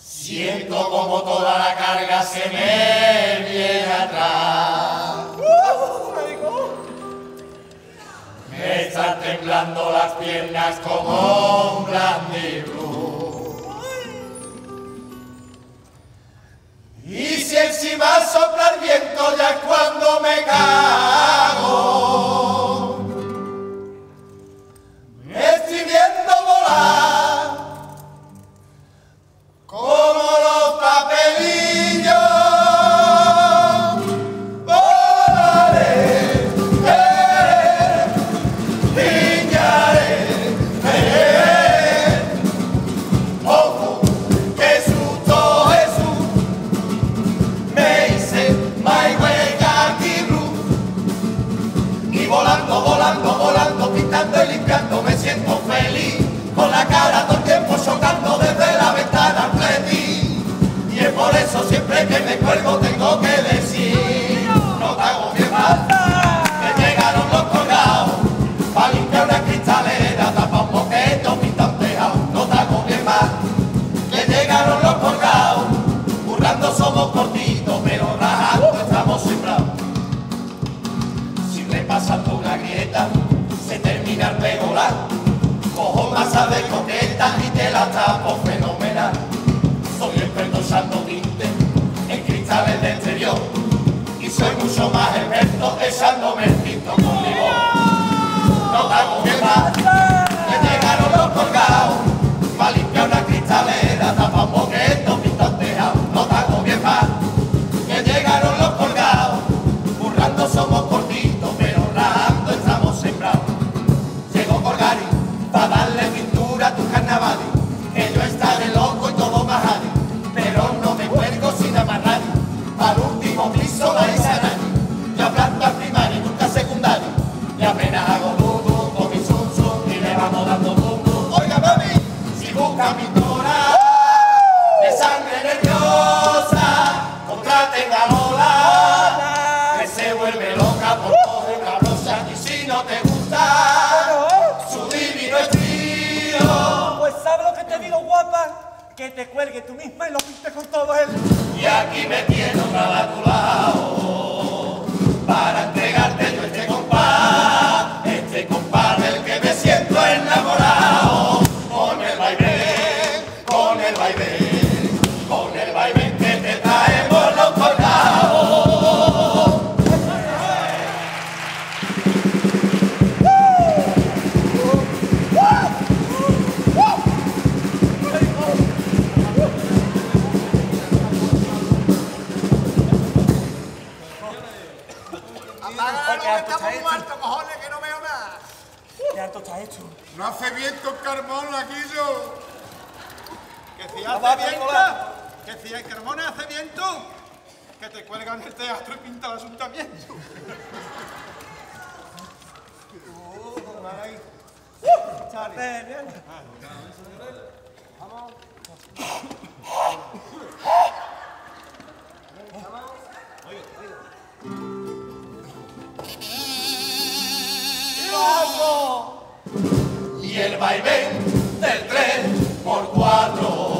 Siento como toda la carga se me viene atrás. Me están temblando las piernas como un blandiblú. Y si encima sopla el viento ya es cuando me cago. sabes coqueta y te la tapo fenomenal. Soy experto echando tintes en cristales de exterior y soy mucho más experto echándome el tinto conmigo. No hago que más. cuelgue tú misma y lo pintes con todo él. Y aquí me tienes a tu lado. pinta oh, Vamos. Vamos. Y el vaivén del 3 por 4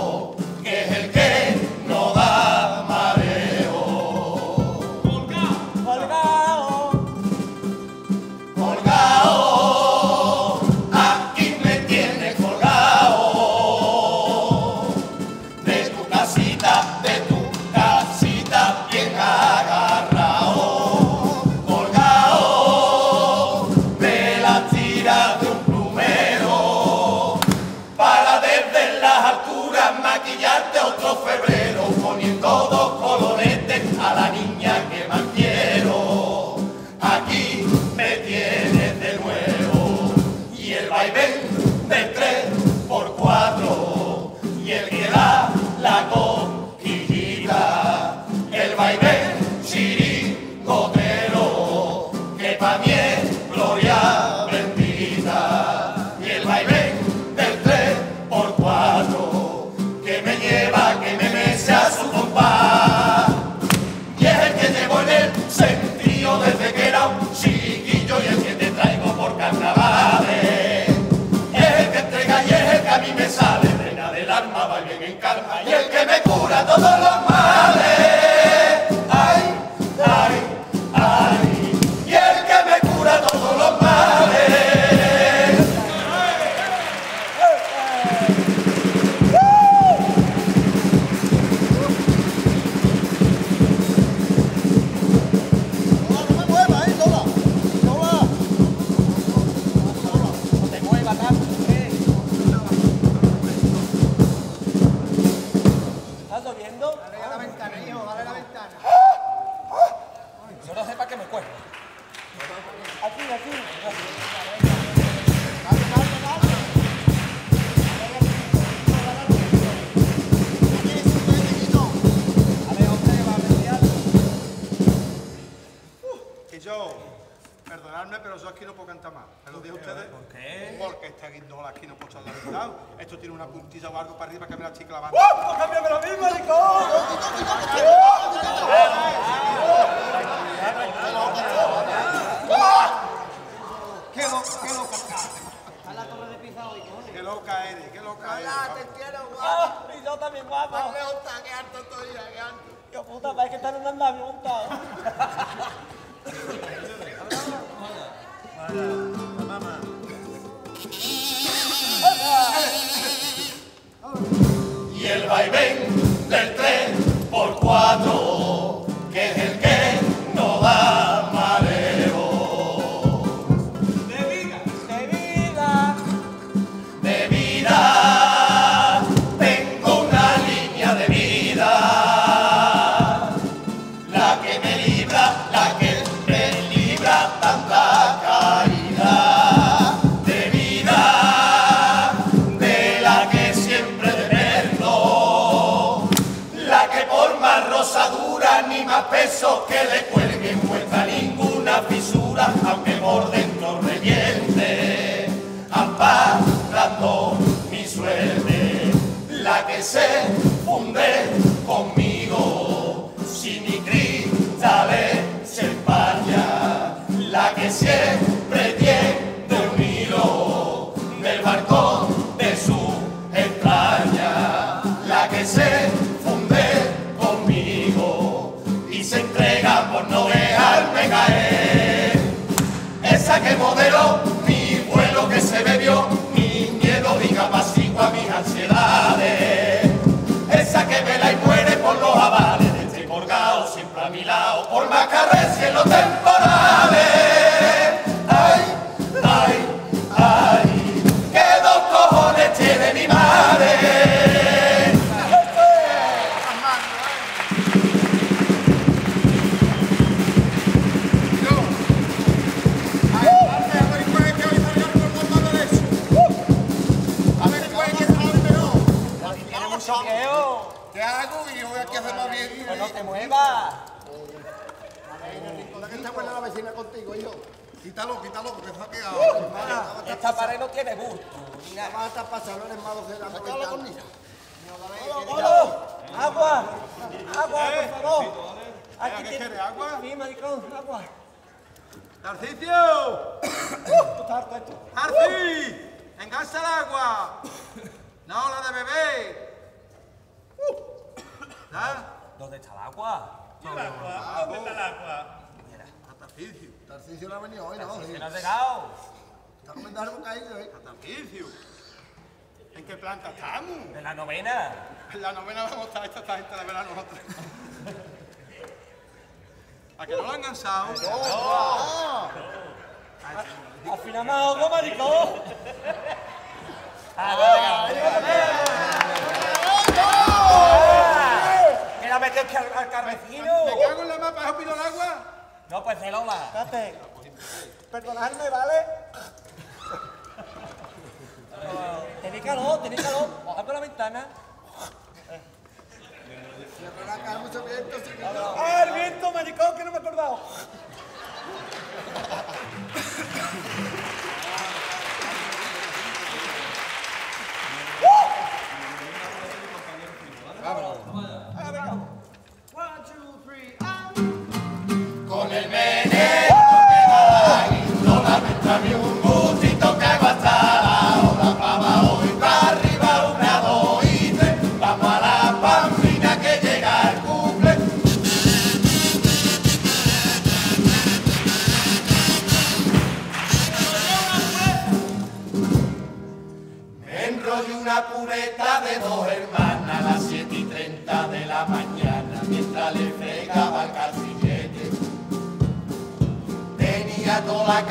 qué? Porque esta guindola aquí no puedo estar de lado. Esto tiene una puntilla o algo para arriba que me la estoy clavando. ¡Uh! ¡Pues cámbiamelo a mí, maricón! ¡Qué loca, qué loca estás! ¡Qué loca eres, qué loca eres! ¡Ah! Y yo también, guapo. qué harto estoy ya, qué harto. ¡Qué puta, parece que están en un andamio montado! Y el vaivén del tren por cuatro, los temporales. Ay, ay, ay, que dos cojones tiene mi madre. ¡Tiene mucho queo! ¿Qué hago, hijo? Hay que hacer más bien. ¡Pues no te muevas! ¿Por qué está la vecina contigo, hijo? Quítalo, quítalo, porque está quedado. Esta pared no tiene gusto. nada. Vas a estar pasando el hermano de la Sácalo conmigo. ¡Colo! ¡Agua! ¡Agua, por favor! Aquí ¿qué tiene- agua? Sí, maricón, agua. ¡Tarcicio! Tú estás harto de esto. ¡Tarci! ¡Engancha el agua! ¡No, la de bebé! ¿Ah? ¿Dónde está el agua? ¡Tarcicio! Tarcisio no ha venido hoy, ¿no? ¿Que no has llegado? Está comiendo algo caído, ¿eh? ¡Tarcicio! ¿En qué planta estamos? ¿En la novena? En la novena vamos a estar esta, esta gente de verano nosotros. ¿A que no lo han cansado? Al final me ahogo, maricón. ¿Que la metió al, al carrecino? ¿Me cago en la mapa? ¿Has el agua? No, pues de Lola. Espérate. Perdonadme, ¿vale? Tenéis calor, tenéis calor. Abre la ventana. Cara, mucho viento, sí ¡Ah, el viento, maricón, que no me he acordado!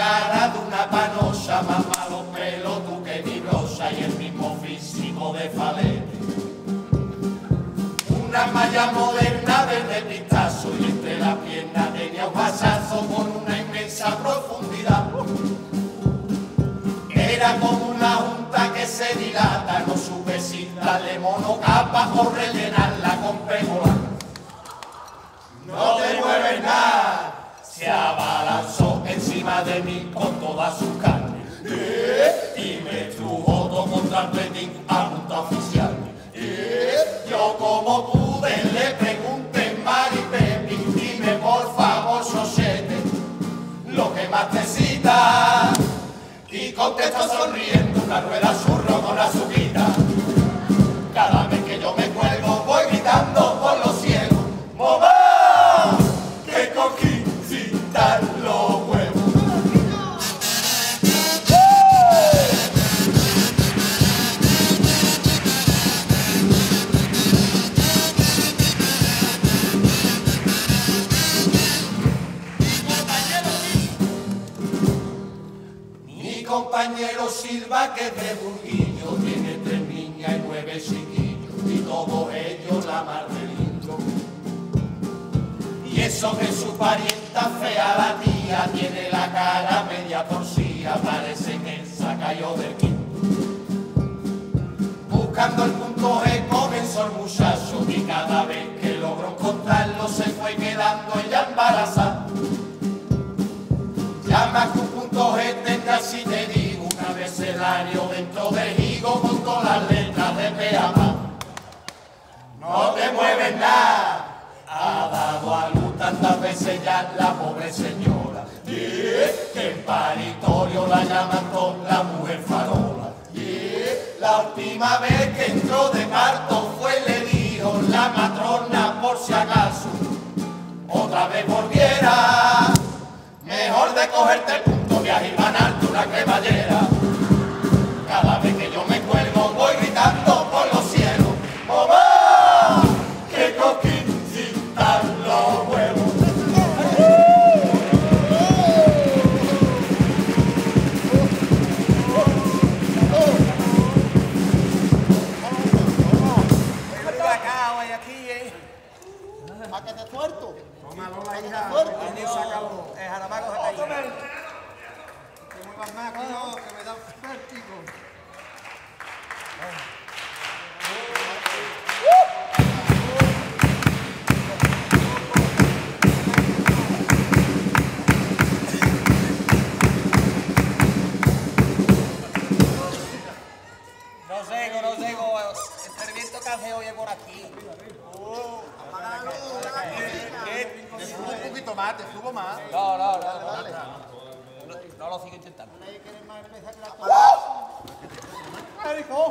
La de una panosa, más malos pelos tú que mi brosa y el mismo físico de falete. Una malla moderna verde pistazo y entre las piernas tenía un pasazo con una inmensa profundidad. Era como una junta que se dilata, no supe si darle monocapa o rellenarla con pégola. No te mueves nada, se abalanzó de mí con toda su carne. y me estrujo todo contra el pletín a punta oficial. Yo como pude le pregunté en Maripepi, dime por favor, Sosete, lo que más necesita. Y contestó sonriendo una rueda surro con la subida. Torcida, parece que se cayó del quinto. Buscando el punto G comenzó el muchacho, y cada vez que logró encontrarlo se fue quedando ella embarazada. Llama tu punto G, tendrá si te digo un abecedario dentro de higo con todas las letras de peama. No te mueves nada. Ha dado a luz tantas veces ya la pobre señora. Yeah, que en paritorio la llaman con la mujer farola. Yeah, la última vez que entró de parto fue le dijo la matrona por si acaso otra vez volviera. Mejor de cogerte el punto viaje y ganarte una cremallera. Más. No, no, no. Dale. No, no lo sigo intentando. Que tuya. ¡Médico!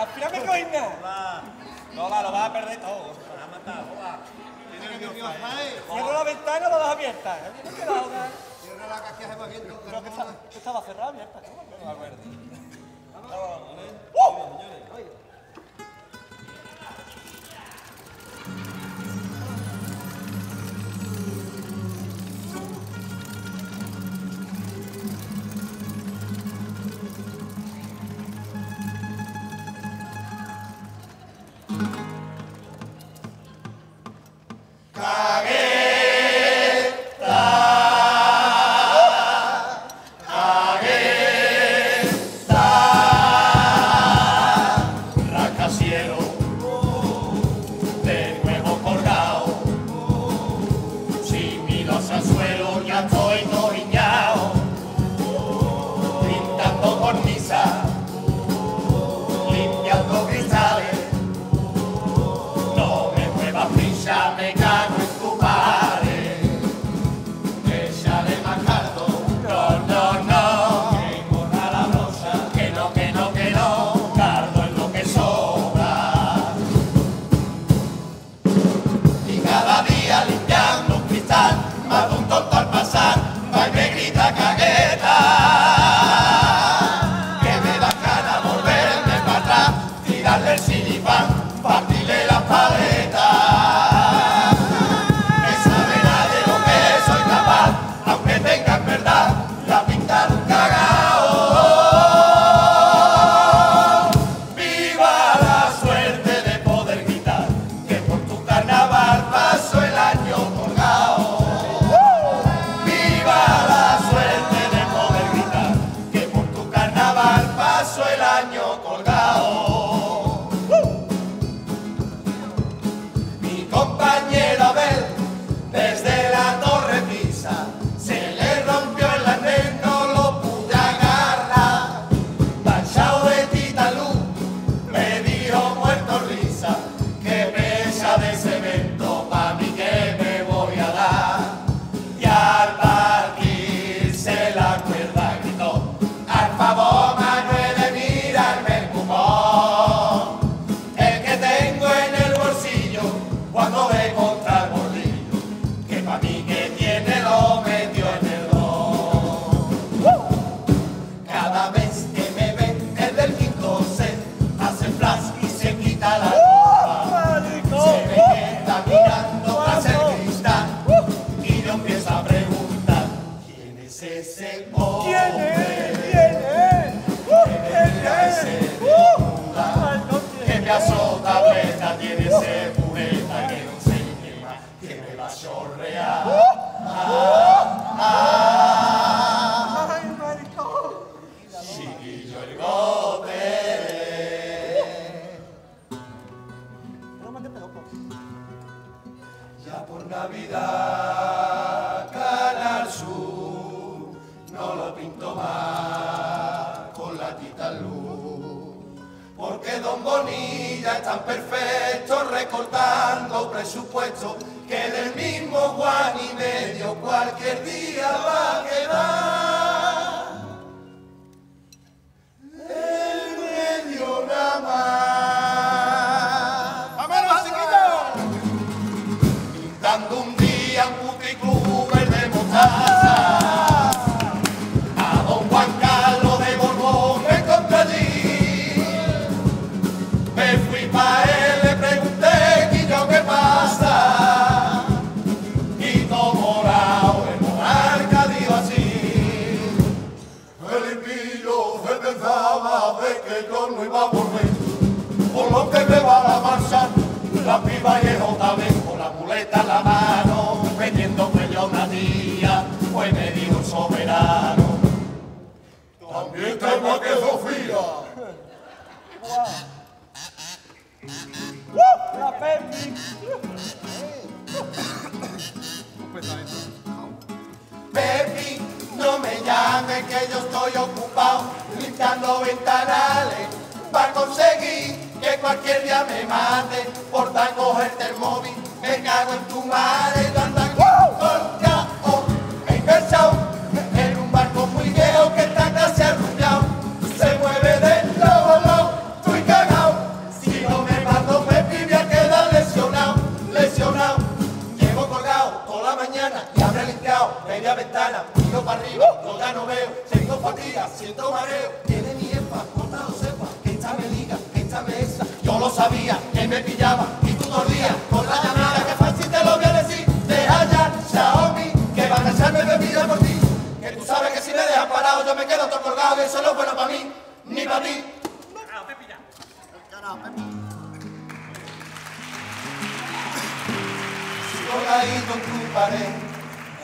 ¡Aspira mi coina! No, la lo vas a perder todo. Que Dios, ¿sabes? Cierro la ventana o la dejas abierta. Cierra la caja de viento. Creo que que estaba cerrada abierta. ¿no? No me acuerdo. Rascacielos, amiga. Bonilla tan perfecto recortando presupuesto que del mismo Juan y medio cualquier día va a quedar.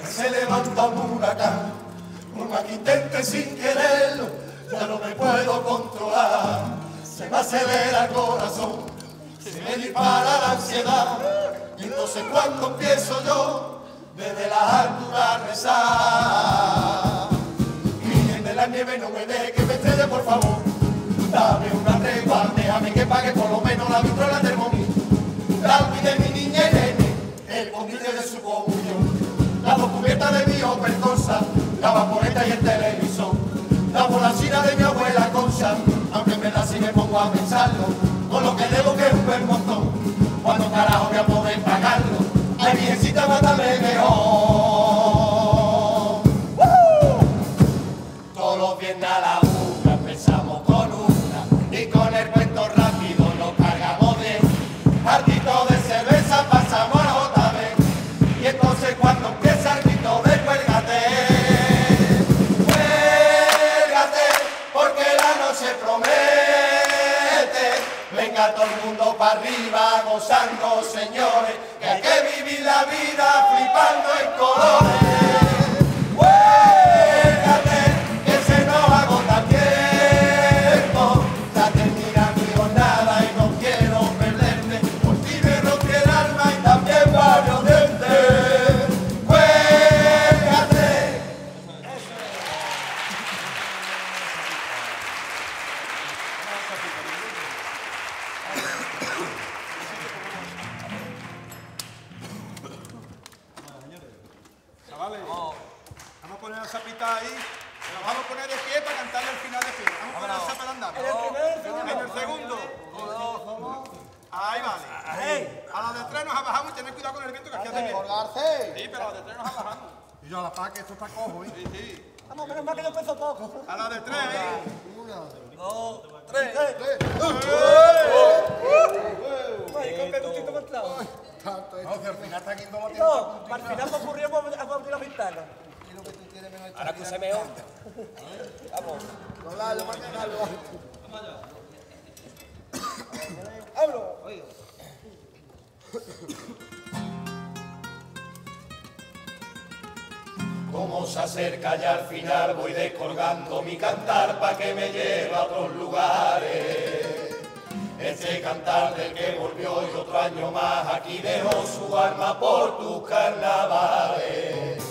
se levanta un huracán, un asistente sin quererlo, ya no me puedo controlar, se me acelera el corazón, se me dispara la ansiedad, y entonces cuando empiezo yo, desde la altura a rezar. Miren de la nieve, no me deje que me estrelle, por favor, dame una tregua, déjame que pague por lo menos la vitrola del momento, la de mi niña el comité de su comida la cubierta de mi opercosa, la vaporeta y el televisor, la bolacina de mi abuela concha, aunque me la si me pongo a pensarlo, con lo que debo que es un buen montón, cuando carajo voy a poder pagarlo, ay viejecita Cantando en colores. no, para el final concurrió a Pautino Pintano. Ahora que se me Vamos. Hablarlo, manejarlo. Hablo. Oigo. Como se acerca ya al final voy descolgando mi cantar pa' que me lleve a otros lugares. Ese cantar del que volvió y otro año más aquí dejó su alma por tus carnavales.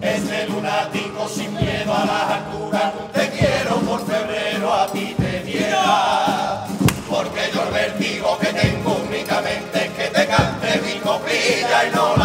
Ese lunático sin miedo a las alturas, te quiero por febrero a ti te diera. Porque yo el vertigo que tengo únicamente es que te cante mi copilla y no